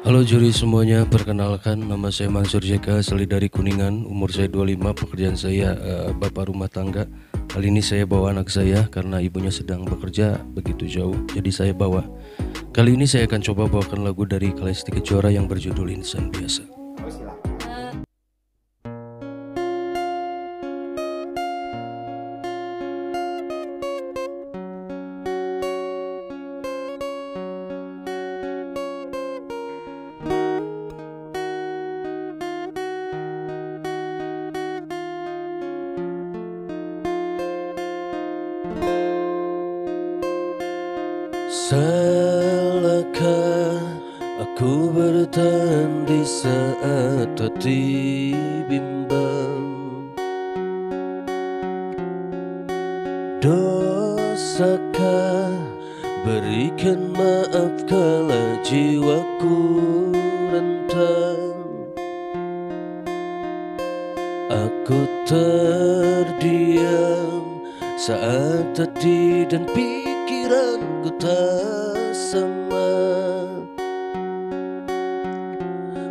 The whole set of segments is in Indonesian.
Halo juri semuanya, perkenalkan nama saya Mansur JK, asli dari Kuningan, umur saya 25, pekerjaan saya uh, bapak rumah tangga. Kali ini saya bawa anak saya karena ibunya sedang bekerja begitu jauh, jadi saya bawa. Kali ini saya akan coba bawakan lagu dari Kalesti Kejora yang berjudul Insan Biasa. Salahkah aku bertahan di saat hati bimbang. Dosakah berikan maaf kala jiwaku rentang Aku terdiam saat hati dan pikiranku sama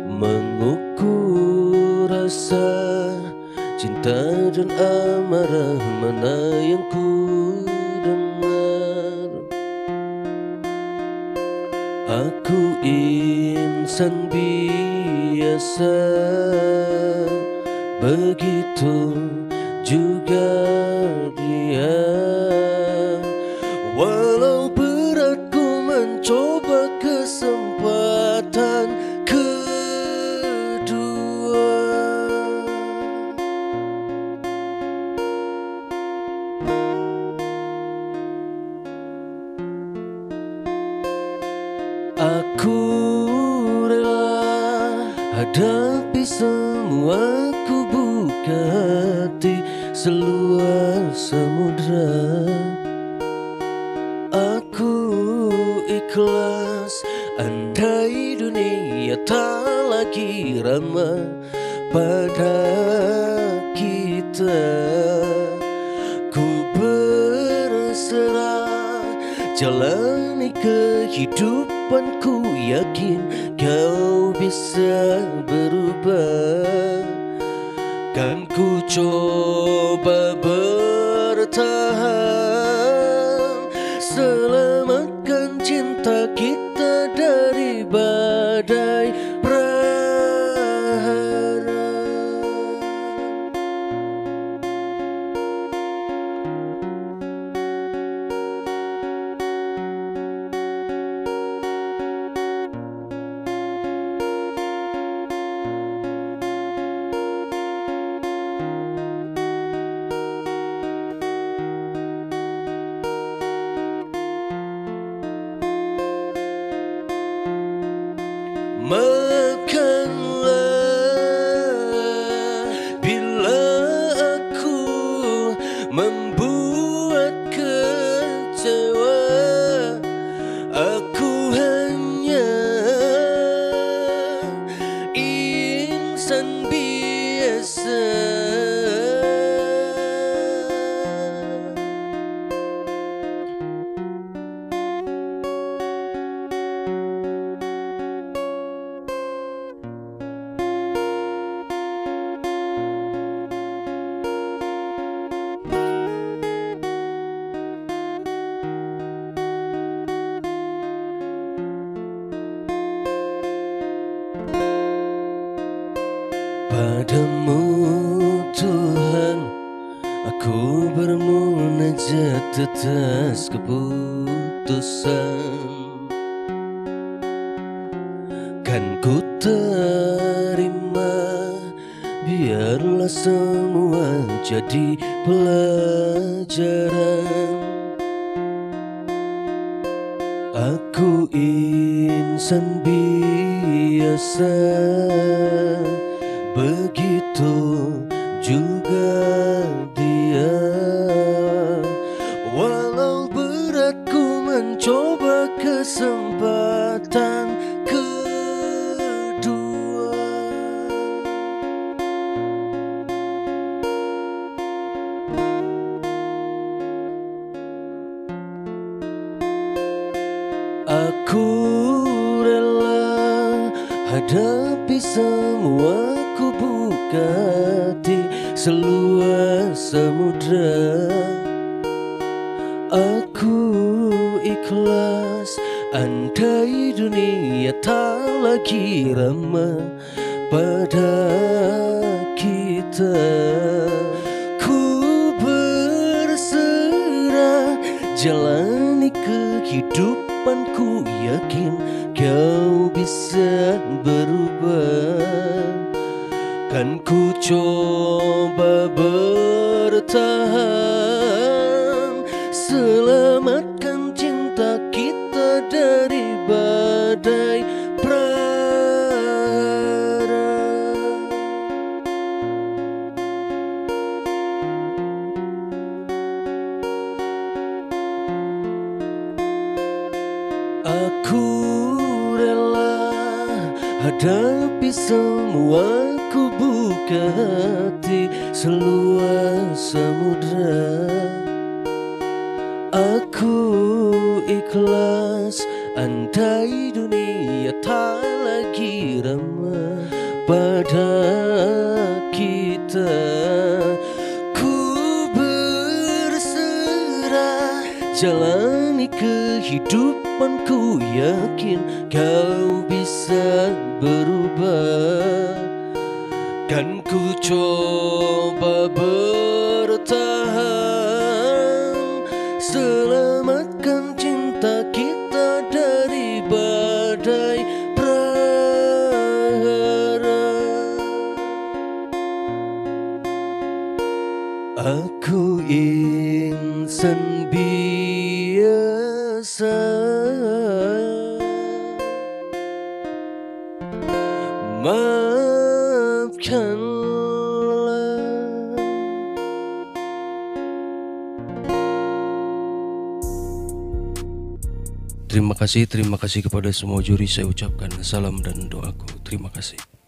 Mengukur rasa cinta dan amarah mana yang ku dengar. Aku insan biasa Begitu juga dia hadapi semua ku buka hati seluas samudra. Aku ikhlas andai dunia tak lagi ramah pada kita. Ku berserah jalani kehidupanku yakin kau bisa berubah. Kan ku coba bertahan Padamu Tuhan Aku bermunajat atas keputusan. Kan ku terima Biarlah semua jadi pelajaran. Aku insan biasa Begitu juga dia. Walau berat ku mencoba kesempatan kedua. Aku rela Hadapi semua hati seluas samudra. Aku ikhlas andai dunia tak lagi ramah pada kita. Ku berserah jalani kehidupanku. Yakin kau bisa berubah ku coba bertahan Selamatkan cinta kita dari badai prara Aku rela hadapi semua hati seluas samudra. Aku ikhlas andai dunia tak lagi ramah. Pada kita Ku berserah. Jalani kehidupanku yakin kau bisa berubah Kan ku coba bertahan. Selamatkan cinta kita dari badai prahara Aku insan biasa Terima kasih, terima kasih kepada semua juri saya ucapkan salam dan doaku. Terima kasih.